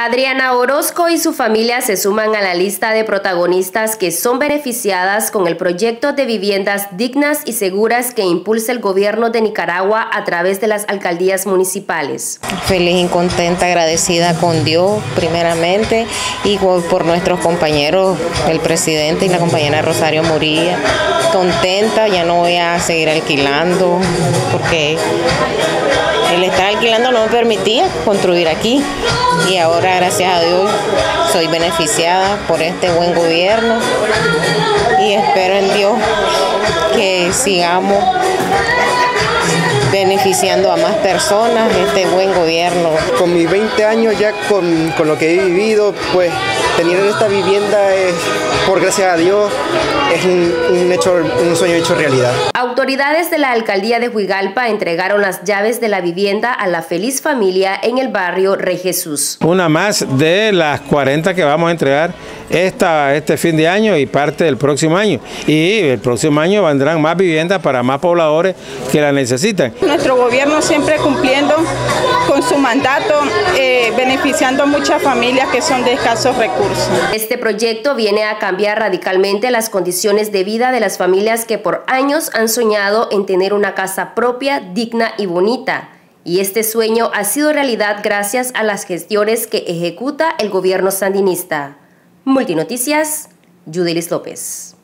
Adriana Orozco y su familia se suman a la lista de protagonistas que son beneficiadas con el proyecto de viviendas dignas y seguras que impulsa el gobierno de Nicaragua a través de las alcaldías municipales. Feliz y contenta, agradecida con Dios primeramente y por nuestros compañeros, el presidente y la compañera Rosario Murillo. Contenta, ya no voy a seguir alquilando porque alquilando no me permitía construir aquí y ahora gracias a Dios soy beneficiada por este buen gobierno y espero en Dios que sigamos beneficiando a más personas este buen gobierno. Con mis 20 años ya con, con lo que he vivido, pues tener esta vivienda es, por gracias a Dios, es un, hecho, un sueño hecho realidad. Autoridades de la alcaldía de Huigalpa entregaron las llaves de la vivienda a la feliz familia en el barrio Rey Jesús. Una más de las 40 que vamos a entregar esta, este fin de año y parte del próximo año. Y el próximo año vendrán más viviendas para más pobladores que la necesitan. Nuestro gobierno siempre cumpliendo con su mandato, beneficiando a muchas familias que son de escasos recursos. Este proyecto viene a cambiar radicalmente las condiciones de vida de las familias que por años han soñado en tener una casa propia, digna y bonita. Y este sueño ha sido realidad gracias a las gestiones que ejecuta el gobierno sandinista. Multinoticias, Judelis López.